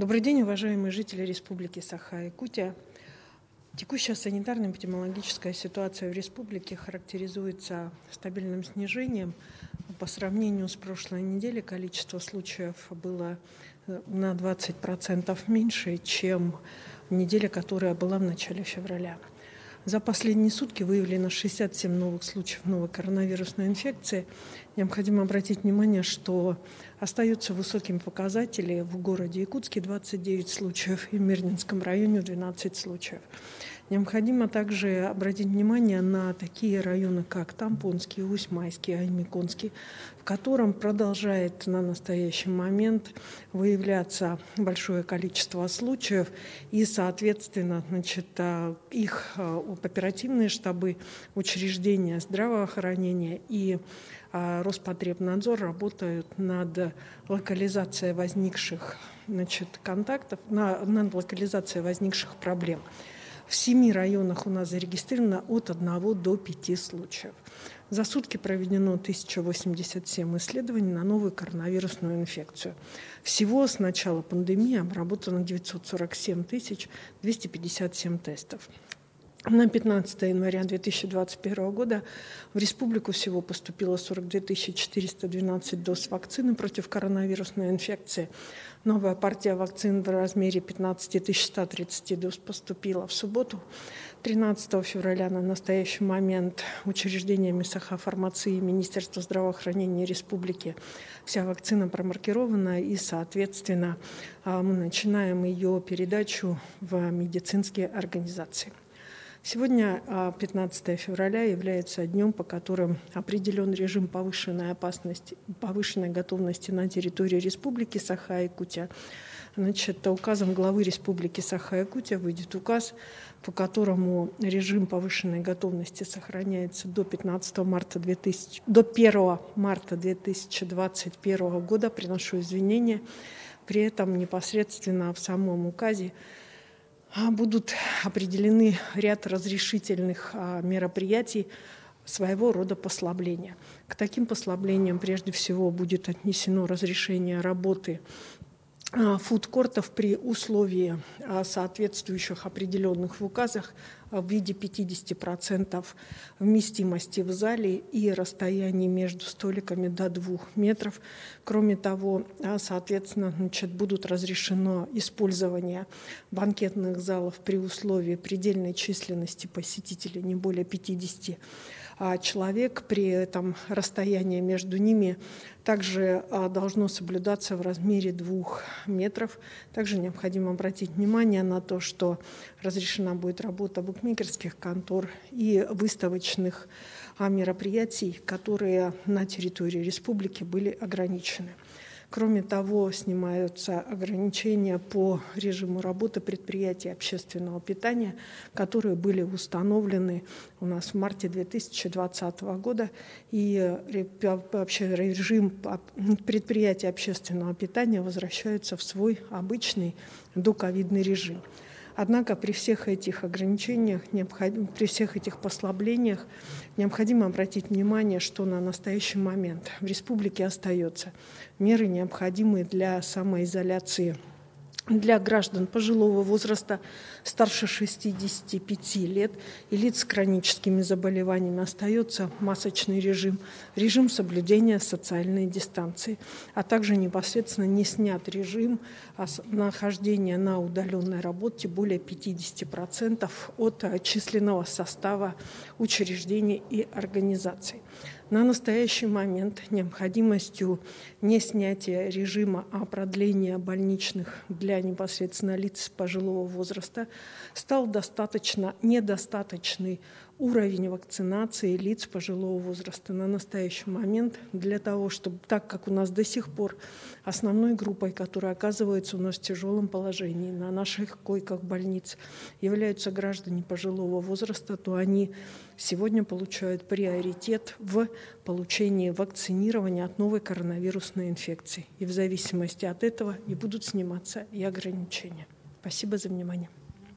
Добрый день, уважаемые жители Республики Саха-Якутия. Текущая санитарная эпидемиологическая ситуация в республике характеризуется стабильным снижением. По сравнению с прошлой неделей количество случаев было э, на 20% меньше, чем в неделе, которая была в начале февраля. За последние сутки выявлено 67 новых случаев новой коронавирусной инфекции. Необходимо обратить внимание, что остаются высокими показатели в городе Якутске 29 случаев и в Мирнинском районе 12 случаев. Необходимо также обратить внимание на такие районы, как Тампонский, Усьмайский, Аймиконский, в котором продолжает на настоящий момент выявляться большое количество случаев, и, соответственно, значит, а, их а, оперативные штабы, учреждения здравоохранения и а, Роспотребнадзор работают над локализацией возникших значит, контактов, на, над локализацией возникших проблем. В семи районах у нас зарегистрировано от 1 до 5 случаев. За сутки проведено 1087 исследований на новую коронавирусную инфекцию. Всего с начала пандемии обработано 947 257 тестов. На 15 января 2021 года в республику всего поступило 42 412 доз вакцины против коронавирусной инфекции. Новая партия вакцин в размере 15 130 доз поступила в субботу. 13 февраля на настоящий момент учреждениями Сахафармации и Министерства здравоохранения Республики вся вакцина промаркирована и, соответственно, а, мы начинаем ее передачу в медицинские организации. Сегодня, 15 а, февраля, является днем, по которым определен режим повышенной опасности, повышенной готовности на территории Республики Саха-Якутия. Значит, указом главы Республики Саха-Якутия выйдет указ, по которому режим повышенной готовности сохраняется до 15 марта 2000, до 1 марта 2021 года. Приношу извинения. При этом непосредственно в самом указе будут определены ряд разрешительных а, мероприятий своего рода послабления. К таким послаблениям прежде всего будет отнесено разрешение работы а, фудкортов при условии а, соответствующих определенных в указах в виде 50% вместимости в зале и расстояние между столиками до двух метров. Кроме того, а, соответственно, значит, будут разрешено использование банкетных залов при условии предельной численности посетителей не более 50 а человек, при этом расстояние между ними также а, должно соблюдаться в размере двух метров. Также необходимо обратить внимание на то, что разрешена будет работа букмекерских контор и выставочных а, мероприятий, которые на территории республики были ограничены. Кроме того, снимаются ограничения по режиму работы предприятий общественного питания, которые были установлены у нас в марте 2020 года. И вообще режим предприятий общественного питания возвращается в свой обычный доковидный режим. Однако при всех этих ограничениях, при всех этих послаблениях необходимо обратить внимание, что на настоящий момент в республике остается меры, необходимые для самоизоляции для граждан пожилого возраста старше 65 лет и лиц с хроническими заболеваниями остается масочный режим, режим соблюдения социальной дистанции, а также непосредственно не снят режим нахождения на удаленной работе более 50% от численного состава учреждений и организаций. На настоящий момент необходимостью не снятия режима, а продления больничных для непосредственно лиц пожилого возраста стал достаточно недостаточный уровень вакцинации лиц пожилого возраста на настоящий момент для того, чтобы, так как у нас до сих пор основной группой, которая оказывается у нас в тяжелом положении на наших койках больниц, являются граждане пожилого возраста, то они сегодня получают приоритет в получении вакцинирования от новой коронавирусной инфекции. И в зависимости от этого и будут сниматься и ограничения. Спасибо за внимание.